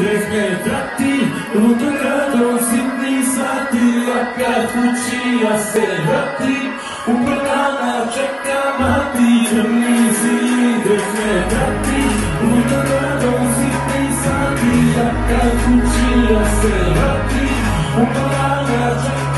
Рекредрати, лутокрадом ситни сати, опять учия се врати, управляна чека мати, темни си, рекредрати, лутокрадом ситни сати, опять учия се врати, управляна чека